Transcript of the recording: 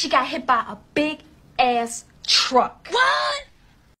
she got hit by a big ass truck. What?